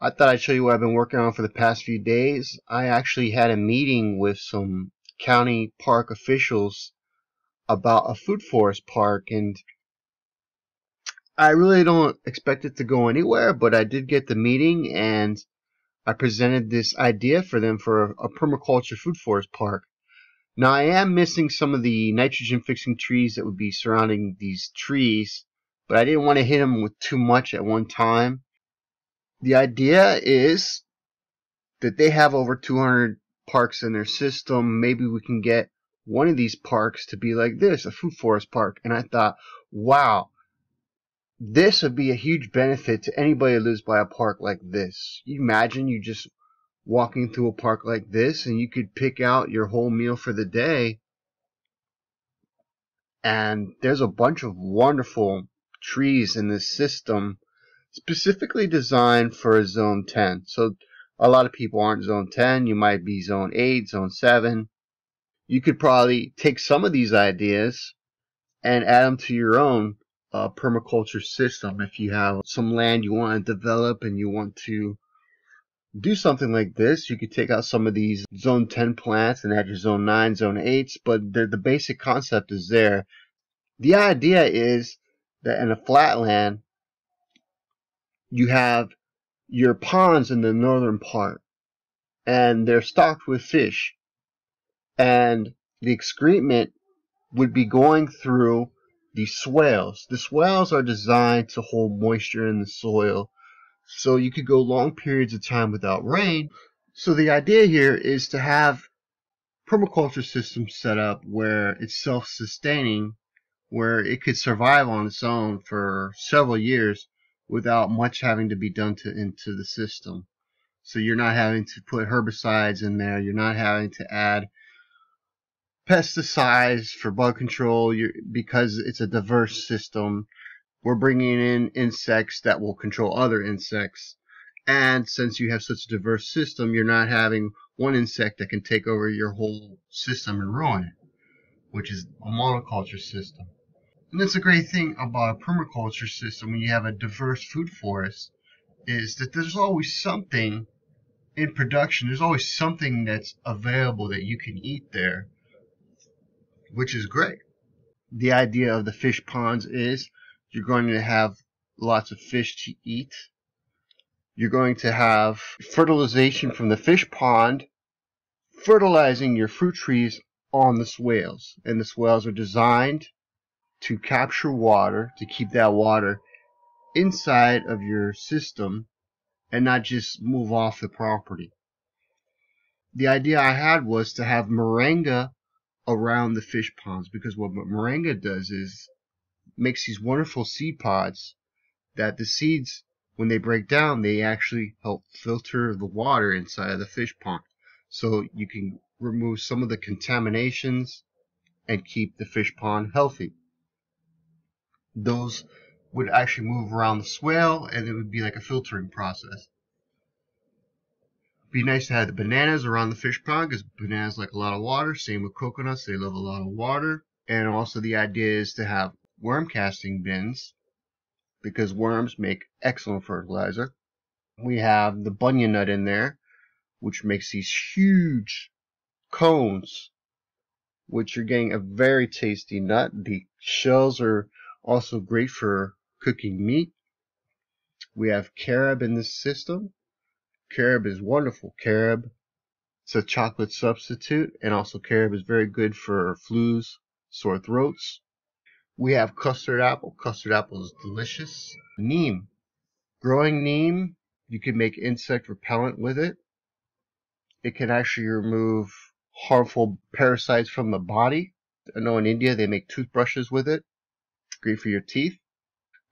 I thought I'd show you what I've been working on for the past few days. I actually had a meeting with some county park officials about a food forest park and I really don't expect it to go anywhere, but I did get the meeting and I presented this idea for them for a, a permaculture food forest park. Now I am missing some of the nitrogen fixing trees that would be surrounding these trees, but I didn't want to hit them with too much at one time. The idea is that they have over 200 parks in their system. Maybe we can get one of these parks to be like this, a food forest park. And I thought, wow, this would be a huge benefit to anybody who lives by a park like this. You imagine you just walking through a park like this and you could pick out your whole meal for the day. And there's a bunch of wonderful trees in this system specifically designed for a zone 10. So a lot of people aren't zone 10. You might be zone 8, zone 7. You could probably take some of these ideas and add them to your own uh, permaculture system. If you have some land you want to develop and you want to do something like this, you could take out some of these zone 10 plants and add your zone 9, zone 8s, but the basic concept is there. The idea is that in a flatland, you have your ponds in the northern part, and they're stocked with fish, and the excrement would be going through the swales. The swales are designed to hold moisture in the soil so you could go long periods of time without rain. So the idea here is to have permaculture systems set up where it's self-sustaining, where it could survive on its own for several years without much having to be done to into the system. So you're not having to put herbicides in there. You're not having to add pesticides for bug control because it's a diverse system we're bringing in insects that will control other insects. And since you have such a diverse system, you're not having one insect that can take over your whole system and ruin it, which is a monoculture system. And that's a great thing about a permaculture system when you have a diverse food forest is that there's always something in production. There's always something that's available that you can eat there, which is great. The idea of the fish ponds is you're going to have lots of fish to eat. You're going to have fertilization from the fish pond fertilizing your fruit trees on the swales. And the swales are designed to capture water, to keep that water inside of your system and not just move off the property. The idea I had was to have moringa around the fish ponds because what moringa does is makes these wonderful seed pods that the seeds, when they break down, they actually help filter the water inside of the fish pond. So you can remove some of the contaminations and keep the fish pond healthy. Those would actually move around the swale and it would be like a filtering process. Be nice to have the bananas around the fish pond because bananas like a lot of water. Same with coconuts, they love a lot of water. And also the idea is to have worm casting bins because worms make excellent fertilizer. We have the bunya nut in there, which makes these huge cones, which you're getting a very tasty nut. The shells are also great for cooking meat. We have carob in this system. Carob is wonderful. Carob, it's a chocolate substitute, and also carob is very good for flus, sore throats. We have custard apple. Custard apple is delicious. Neem. Growing neem, you can make insect repellent with it. It can actually remove harmful parasites from the body. I know in India they make toothbrushes with it. Great for your teeth.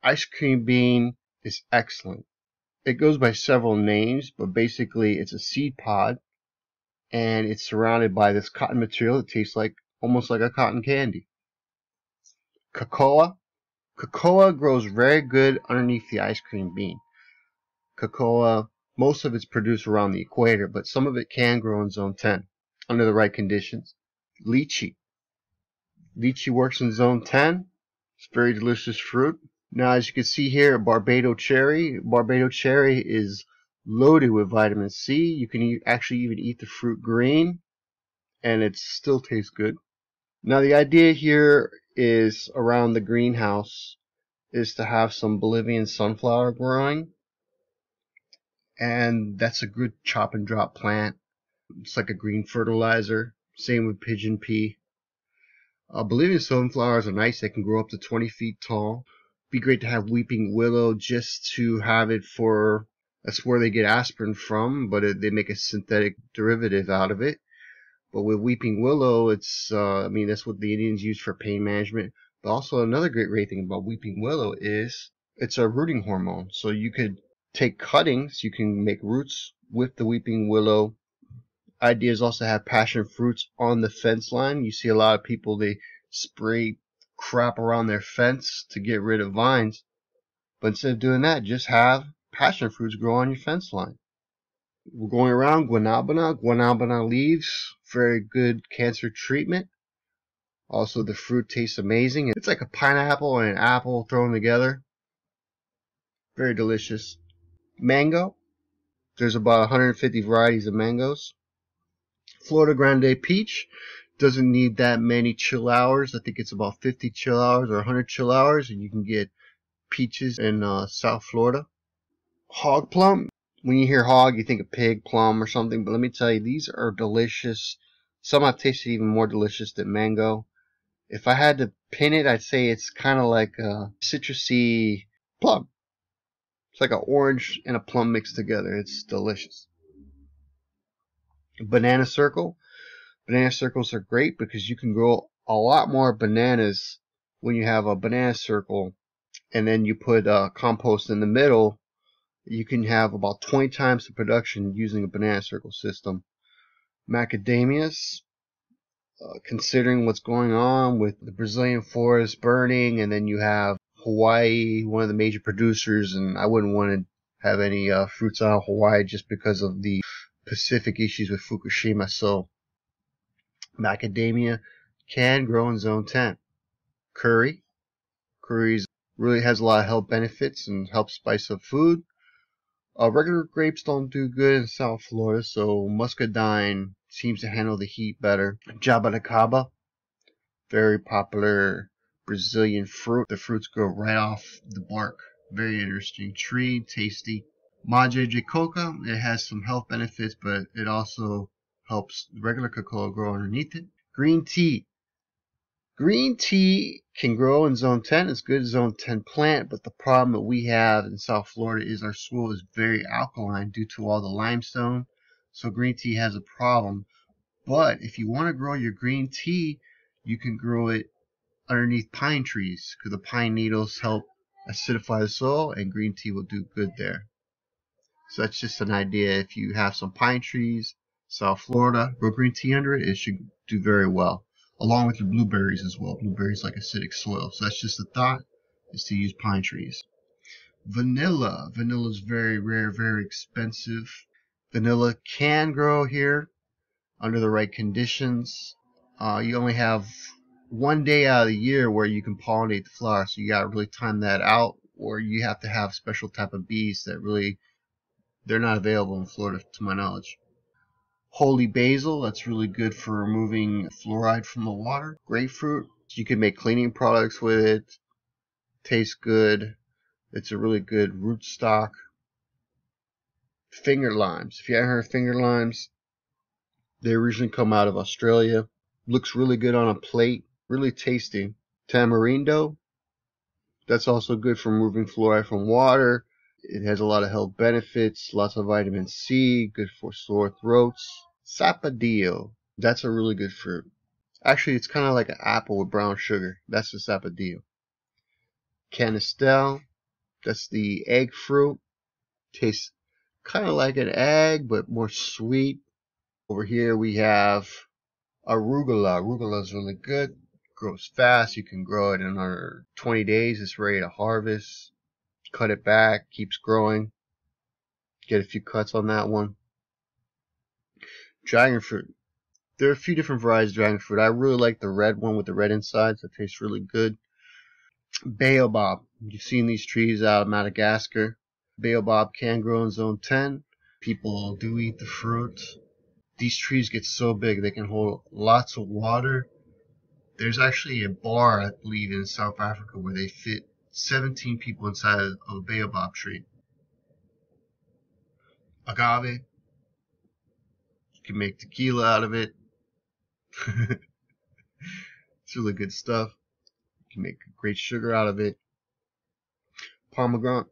Ice cream bean is excellent. It goes by several names, but basically it's a seed pod and it's surrounded by this cotton material that tastes like almost like a cotton candy. Cocoa. Cocoa grows very good underneath the ice cream bean. Cocoa, most of it's produced around the equator, but some of it can grow in zone 10 under the right conditions. Lychee. Lychee works in zone 10. It's very delicious fruit. Now, as you can see here, Barbado cherry. Barbado cherry is loaded with vitamin C. You can actually even eat the fruit green, and it still tastes good. Now the idea here is around the greenhouse is to have some Bolivian sunflower growing. And that's a good chop and drop plant. It's like a green fertilizer. Same with pigeon pea. Uh, Bolivian sunflowers are nice. They can grow up to 20 feet tall. Be great to have weeping willow just to have it for, that's where they get aspirin from, but it, they make a synthetic derivative out of it. But with weeping willow, it's, uh, I mean, that's what the Indians use for pain management. But also another great, great thing about weeping willow is it's a rooting hormone. So you could take cuttings, you can make roots with the weeping willow. Idea is also have passion fruits on the fence line. You see a lot of people, they spray crap around their fence to get rid of vines. But instead of doing that, just have passion fruits grow on your fence line. We're going around guanabana. Guanabana leaves, very good cancer treatment. Also, the fruit tastes amazing. It's like a pineapple and an apple thrown together. Very delicious. Mango. There's about 150 varieties of mangoes. Florida Grande Peach doesn't need that many chill hours. I think it's about 50 chill hours or 100 chill hours, and you can get peaches in uh, South Florida. Hog plum. When you hear hog, you think of pig plum or something, but let me tell you, these are delicious. Some I've tasted even more delicious than mango. If I had to pin it, I'd say it's kind of like a citrusy plum. It's like an orange and a plum mixed together. It's delicious. Banana circle. Banana circles are great because you can grow a lot more bananas when you have a banana circle and then you put uh, compost in the middle. You can have about 20 times the production using a banana circle system. Macadamias, uh, considering what's going on with the Brazilian forest burning, and then you have Hawaii, one of the major producers, and I wouldn't want to have any uh, fruits out of Hawaii just because of the Pacific issues with Fukushima. So macadamia can grow in zone 10. Curry. Curry really has a lot of health benefits and helps spice up food. Uh, regular grapes don't do good in South Florida, so muscadine seems to handle the heat better. Jabuticaba, very popular Brazilian fruit. The fruits grow right off the bark. Very interesting tree, tasty. Maja jacoca, it has some health benefits, but it also helps regular cocoa grow underneath it. Green tea. Green tea can grow in zone 10. It's good zone 10 plant, but the problem that we have in South Florida is our soil is very alkaline due to all the limestone. So green tea has a problem. But if you want to grow your green tea, you can grow it underneath pine trees because the pine needles help acidify the soil and green tea will do good there. So that's just an idea. If you have some pine trees, South Florida, grow green tea under it, it should do very well along with your blueberries as well. Blueberries like acidic soil. So that's just a thought, is to use pine trees. Vanilla. Vanilla is very rare, very expensive. Vanilla can grow here under the right conditions. Uh, you only have one day out of the year where you can pollinate the flower, so you gotta really time that out, or you have to have special type of bees that really they're not available in Florida to my knowledge. Holy basil, that's really good for removing fluoride from the water. Grapefruit, you can make cleaning products with it. Tastes good. It's a really good rootstock. Finger limes. If you haven't heard of finger limes, they originally come out of Australia. Looks really good on a plate. Really tasty. Tamarindo. That's also good for removing fluoride from water. It has a lot of health benefits, lots of vitamin C, good for sore throats. Sapodillo, that's a really good fruit. Actually, it's kind of like an apple with brown sugar. That's the sapodillo. Canistel, that's the egg fruit. Tastes kind of like an egg, but more sweet. Over here we have arugula. Arugula is really good. Grows fast. You can grow it in under 20 days. It's ready to harvest cut it back, keeps growing. Get a few cuts on that one. Dragon fruit. There are a few different varieties of dragon fruit. I really like the red one with the red insides. That tastes really good. Baobab. You've seen these trees out of Madagascar. Baobab can grow in zone 10. People do eat the fruit. These trees get so big they can hold lots of water. There's actually a bar, I believe, in South Africa where they fit 17 people inside of a baobab tree. Agave. You can make tequila out of it. it's really good stuff. You can make great sugar out of it. Pomegranate.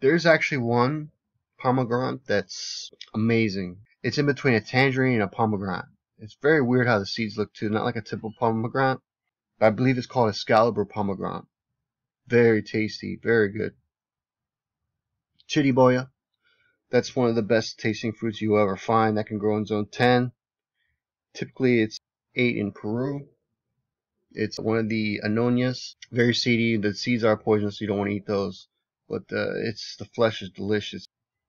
There's actually one pomegranate that's amazing. It's in between a tangerine and a pomegranate. It's very weird how the seeds look too, not like a typical pomegranate. I believe it's called a Excalibur pomegranate. Very tasty, very good. Chirimoya. That's one of the best tasting fruits you'll ever find that can grow in zone 10. Typically it's 8 in Peru. It's one of the anonias. Very seedy. The seeds are poisonous, so you don't want to eat those. But uh, it's the flesh is delicious.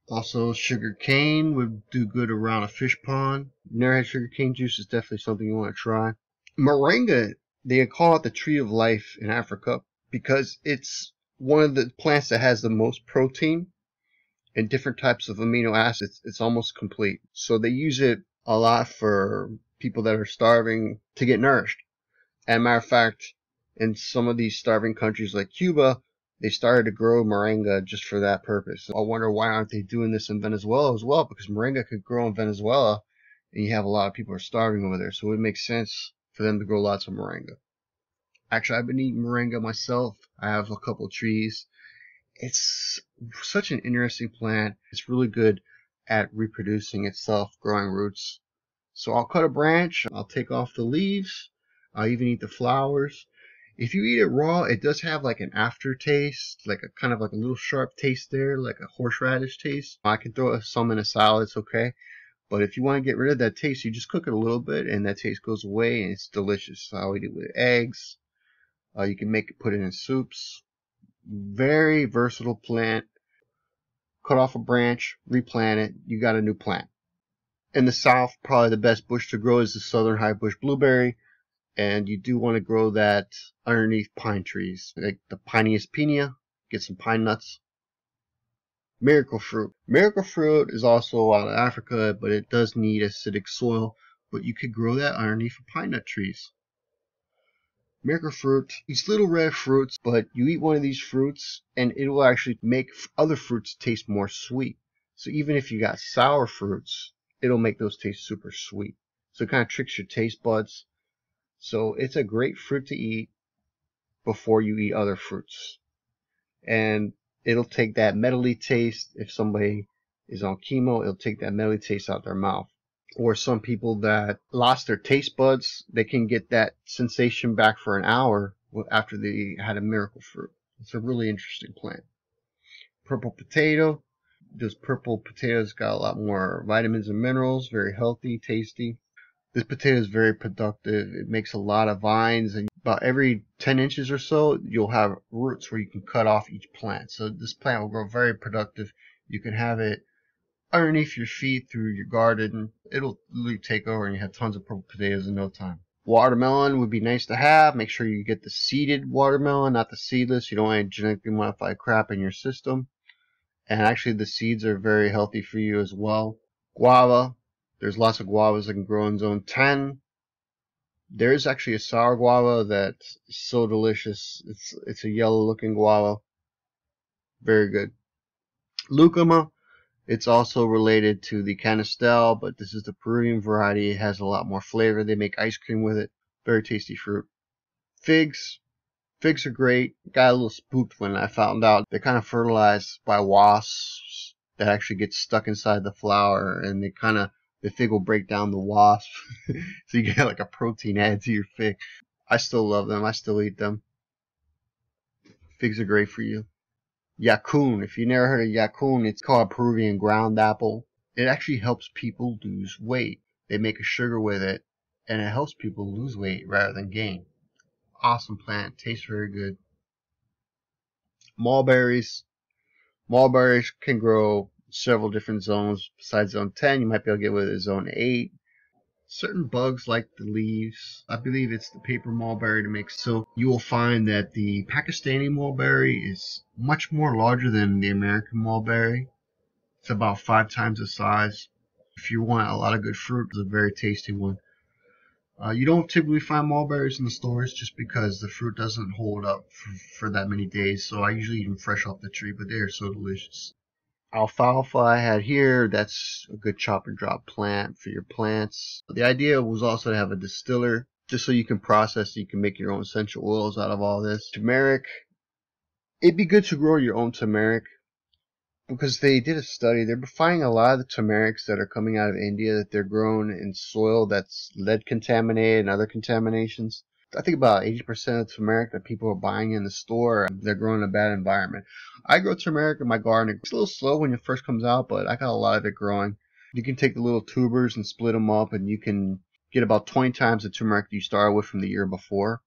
Also, sugar cane would do good around a fish pond. Never had sugar cane juice is definitely something you want to try. Moringa, they call it the tree of life in Africa because it's one of the plants that has the most protein and different types of amino acids. It's almost complete. So they use it a lot for people that are starving to get nourished. And matter of fact, in some of these starving countries like Cuba, they started to grow moringa just for that purpose. I wonder why aren't they doing this in Venezuela as well? Because moringa could grow in Venezuela, and you have a lot of people are starving over there, so it makes sense for them to grow lots of moringa. Actually, I've been eating moringa myself. I have a couple trees. It's such an interesting plant. It's really good at reproducing itself, growing roots. So I'll cut a branch, I'll take off the leaves, I'll even eat the flowers. If you eat it raw, it does have like an aftertaste, like a kind of like a little sharp taste there, like a horseradish taste. I can throw some in a salad, it's okay. But if you want to get rid of that taste, you just cook it a little bit and that taste goes away and it's delicious. I'll eat it with eggs. Uh, you can make it, put it in soups. Very versatile plant. Cut off a branch, replant it, you got a new plant. In the south, probably the best bush to grow is the southern high bush blueberry and you do want to grow that underneath pine trees, like the Pinus pinea. Get some pine nuts. Miracle fruit. Miracle fruit is also out of Africa, but it does need acidic soil. But you could grow that underneath pine nut trees. Miracle fruit, these little red fruits, but you eat one of these fruits and it will actually make other fruits taste more sweet. So even if you got sour fruits, it'll make those taste super sweet. So it kind of tricks your taste buds so it's a great fruit to eat before you eat other fruits. And it'll take that metally taste. If somebody is on chemo, it'll take that metally taste out of their mouth. Or some people that lost their taste buds, they can get that sensation back for an hour after they had a miracle fruit. It's a really interesting plant. Purple potato. Those purple potatoes got a lot more vitamins and minerals, very healthy, tasty. This potato is very productive. It makes a lot of vines and about every 10 inches or so, you'll have roots where you can cut off each plant. So this plant will grow very productive. You can have it underneath your feet through your garden. It'll take over and you have tons of purple potatoes in no time. Watermelon would be nice to have. Make sure you get the seeded watermelon, not the seedless. You don't want genetically modified crap in your system. And actually the seeds are very healthy for you as well. Guava, there's lots of guavas that can grow in zone 10. There is actually a sour guava that's so delicious. It's it's a yellow looking guava. Very good. Lucuma, it's also related to the Canistel, but this is the Peruvian variety. It has a lot more flavor. They make ice cream with it. Very tasty fruit. Figs. Figs are great. Got a little spooked when I found out they're kind of fertilized by wasps that actually get stuck inside the flower and they kind of the fig will break down the wasp. so you get like a protein add to your fig. I still love them. I still eat them. Figs are great for you. Yacon. If you never heard of Yacon, it's called Peruvian ground apple. It actually helps people lose weight. They make a sugar with it, and it helps people lose weight rather than gain. Awesome plant. Tastes very good. Mulberries. Mulberries can grow several different zones besides zone 10. You might be able to get with it zone 8. Certain bugs like the leaves. I believe it's the paper mulberry to make silk. You will find that the Pakistani mulberry is much more larger than the American mulberry. It's about five times the size. If you want a lot of good fruit, it's a very tasty one. Uh, you don't typically find mulberries in the stores just because the fruit doesn't hold up for, for that many days. So I usually eat them fresh off the tree, but they are so delicious. Alfalfa I had here, that's a good chop and drop plant for your plants. The idea was also to have a distiller just so you can process, you can make your own essential oils out of all this. Turmeric, it'd be good to grow your own turmeric because they did a study. They're finding a lot of the turmerics that are coming out of India that they're grown in soil that's lead contaminated and other contaminations. I think about 80% of turmeric that people are buying in the store, they're growing in a bad environment. I grow turmeric in my garden. It's a little slow when it first comes out, but I got a lot of it growing. You can take the little tubers and split them up, and you can get about 20 times the turmeric you started with from the year before.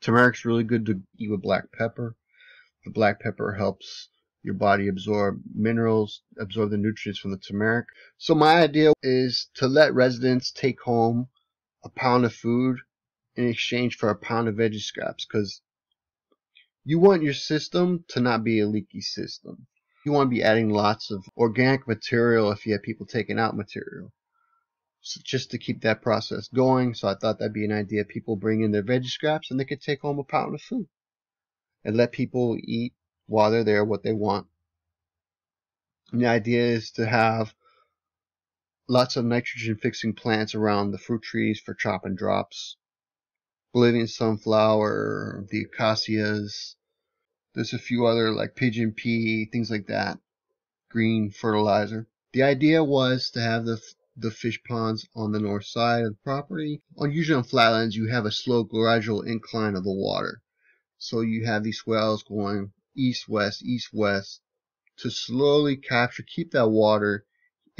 Turmeric's really good to eat with black pepper. The black pepper helps your body absorb minerals, absorb the nutrients from the turmeric. So my idea is to let residents take home a pound of food in exchange for a pound of veggie scraps because you want your system to not be a leaky system. You want to be adding lots of organic material if you have people taking out material. So just to keep that process going. So I thought that'd be an idea. People bring in their veggie scraps and they could take home a pound of food and let people eat while they're there what they want. And the idea is to have lots of nitrogen fixing plants around the fruit trees for chop and drops. Bolivian sunflower, the acacias. There's a few other like pigeon pea, things like that. Green fertilizer. The idea was to have the the fish ponds on the north side of the property. On usually on flatlands, you have a slow, gradual incline of the water. So you have these swales going east west, east west to slowly capture, keep that water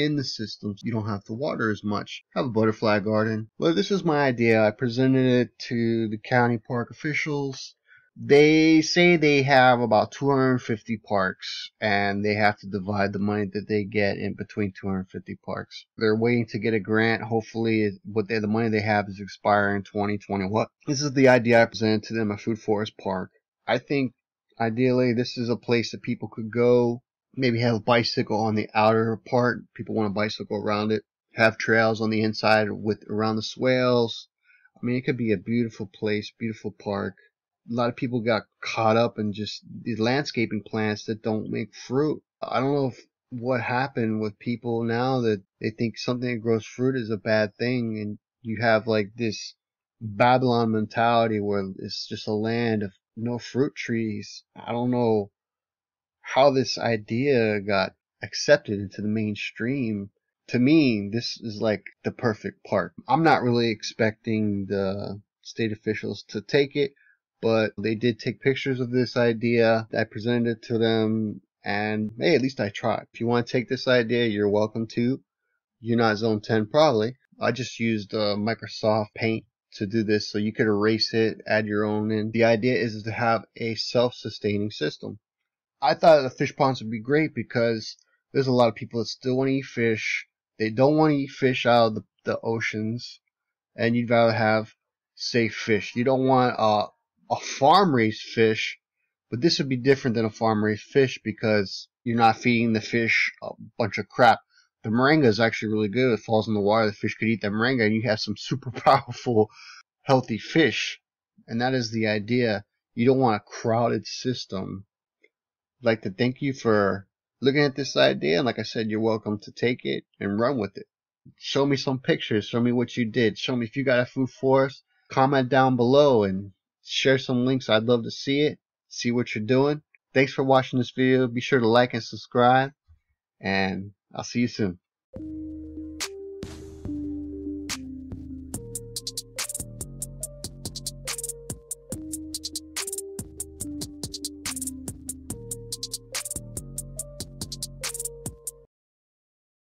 in the system. You don't have to water as much. Have a butterfly garden. Well, this is my idea. I presented it to the county park officials. They say they have about 250 parks and they have to divide the money that they get in between 250 parks. They're waiting to get a grant. Hopefully, what they, the money they have is expiring 2021. This is the idea I presented to them a food forest park. I think Ideally, this is a place that people could go, maybe have a bicycle on the outer part. People want to bicycle around it. Have trails on the inside with around the swales. I mean, it could be a beautiful place, beautiful park. A lot of people got caught up in just these landscaping plants that don't make fruit. I don't know if what happened with people now that they think something that grows fruit is a bad thing and you have like this Babylon mentality where it's just a land of no fruit trees. I don't know how this idea got accepted into the mainstream. To me, this is like the perfect part. I'm not really expecting the state officials to take it, but they did take pictures of this idea. I presented it to them, and hey, at least I tried. If you want to take this idea, you're welcome to. You're not Zone 10 probably. I just used uh, Microsoft Paint to do this so you could erase it, add your own in. The idea is to have a self-sustaining system. I thought the fish ponds would be great because there's a lot of people that still want to eat fish. They don't want to eat fish out of the, the oceans, and you'd rather have safe fish. You don't want a, a farm raised fish, but this would be different than a farm raised fish because you're not feeding the fish a bunch of crap the moringa is actually really good. It falls in the water. The fish could eat that moringa, and you have some super powerful, healthy fish. And that is the idea. You don't want a crowded system. Like to thank you for looking at this idea. And like I said, you're welcome to take it and run with it. Show me some pictures. Show me what you did. Show me if you got a food forest. Comment down below and share some links. I'd love to see it. See what you're doing. Thanks for watching this video. Be sure to like and subscribe. And I'll see you soon.